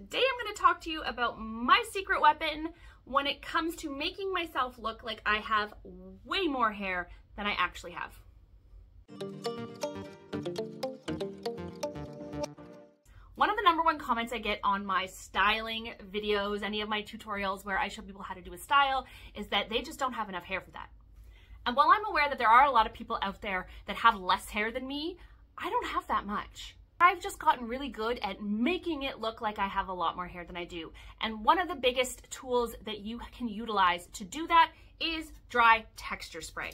Today I'm going to talk to you about my secret weapon when it comes to making myself look like I have way more hair than I actually have. One of the number one comments I get on my styling videos, any of my tutorials where I show people how to do a style, is that they just don't have enough hair for that. And while I'm aware that there are a lot of people out there that have less hair than me, I don't have that much. I've just gotten really good at making it look like I have a lot more hair than I do. And one of the biggest tools that you can utilize to do that is dry texture spray.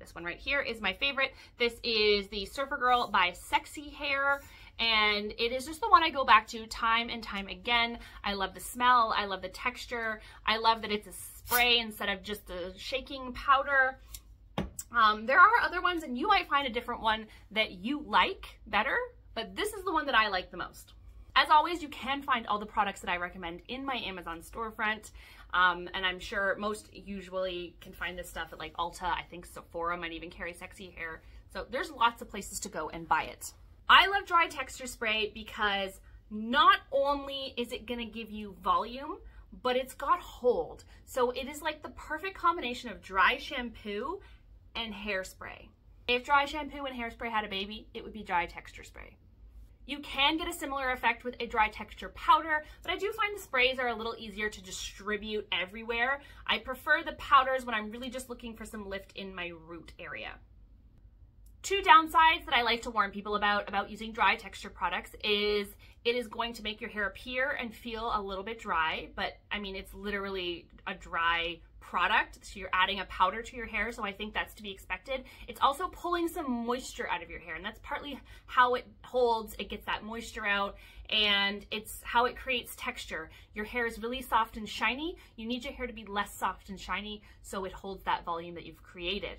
This one right here is my favorite. This is the Surfer Girl by Sexy Hair and it is just the one I go back to time and time again. I love the smell, I love the texture, I love that it's a spray instead of just a shaking powder. Um, there are other ones and you might find a different one that you like better but this is the one that I like the most. As always, you can find all the products that I recommend in my Amazon storefront. Um, and I'm sure most usually can find this stuff at like Ulta. I think Sephora might even carry sexy hair. So there's lots of places to go and buy it. I love dry texture spray because not only is it gonna give you volume, but it's got hold. So it is like the perfect combination of dry shampoo and hairspray. If dry shampoo and hairspray had a baby, it would be dry texture spray. You can get a similar effect with a dry texture powder, but I do find the sprays are a little easier to distribute everywhere. I prefer the powders when I'm really just looking for some lift in my root area. Two downsides that I like to warn people about about using dry texture products is it is going to make your hair appear and feel a little bit dry, but I mean, it's literally a dry product. So you're adding a powder to your hair. So I think that's to be expected. It's also pulling some moisture out of your hair. And that's partly how it holds. It gets that moisture out and it's how it creates texture. Your hair is really soft and shiny. You need your hair to be less soft and shiny so it holds that volume that you've created.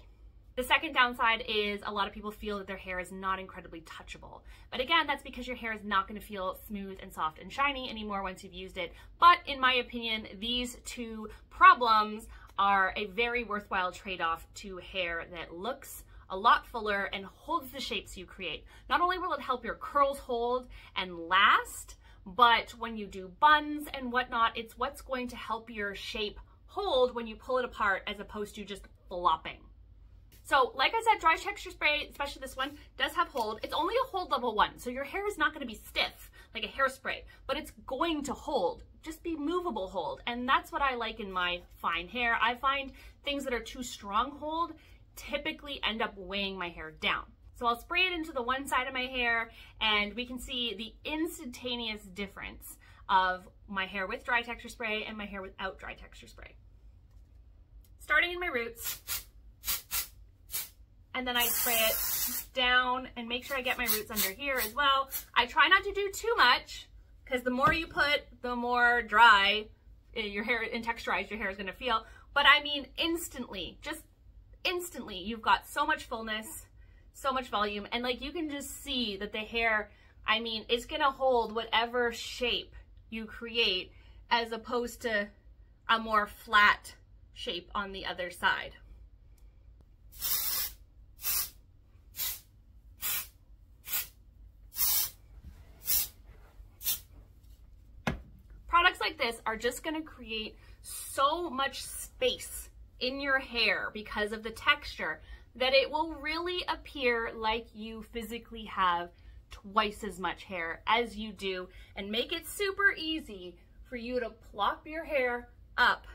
The second downside is a lot of people feel that their hair is not incredibly touchable. But again, that's because your hair is not going to feel smooth and soft and shiny anymore once you've used it. But in my opinion, these two problems are a very worthwhile trade-off to hair that looks a lot fuller and holds the shapes you create. Not only will it help your curls hold and last, but when you do buns and whatnot, it's what's going to help your shape hold when you pull it apart as opposed to just flopping. So like I said, dry texture spray, especially this one, does have hold. It's only a hold level one, so your hair is not gonna be stiff like a hairspray, but it's going to hold, just be movable hold. And that's what I like in my fine hair. I find things that are too strong hold typically end up weighing my hair down. So I'll spray it into the one side of my hair and we can see the instantaneous difference of my hair with dry texture spray and my hair without dry texture spray. Starting in my roots, and then I spray it down and make sure I get my roots under here as well. I try not to do too much because the more you put, the more dry eh, your hair and texturized your hair is going to feel. But I mean instantly, just instantly, you've got so much fullness, so much volume. And like you can just see that the hair, I mean, it's going to hold whatever shape you create as opposed to a more flat shape on the other side. like this are just gonna create so much space in your hair because of the texture that it will really appear like you physically have twice as much hair as you do and make it super easy for you to plop your hair up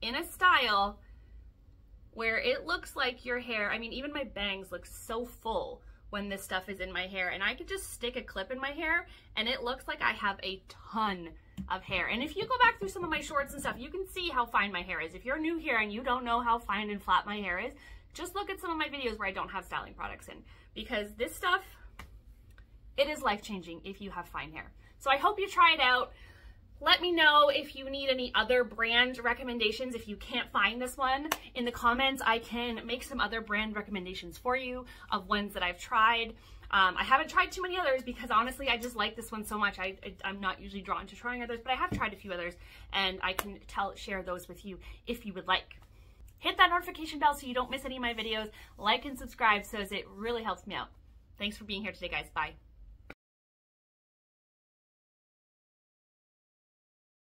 in a style where it looks like your hair, I mean, even my bangs look so full when this stuff is in my hair and I could just stick a clip in my hair and it looks like I have a ton of hair. And if you go back through some of my shorts and stuff, you can see how fine my hair is. If you're new here and you don't know how fine and flat my hair is, just look at some of my videos where I don't have styling products in because this stuff, it is life-changing if you have fine hair. So I hope you try it out. Let me know if you need any other brand recommendations. If you can't find this one in the comments, I can make some other brand recommendations for you of ones that I've tried. Um, I haven't tried too many others because honestly, I just like this one so much. I, am not usually drawn to trying others, but I have tried a few others and I can tell share those with you if you would like. Hit that notification bell so you don't miss any of my videos. Like and subscribe so it really helps me out. Thanks for being here today, guys. Bye.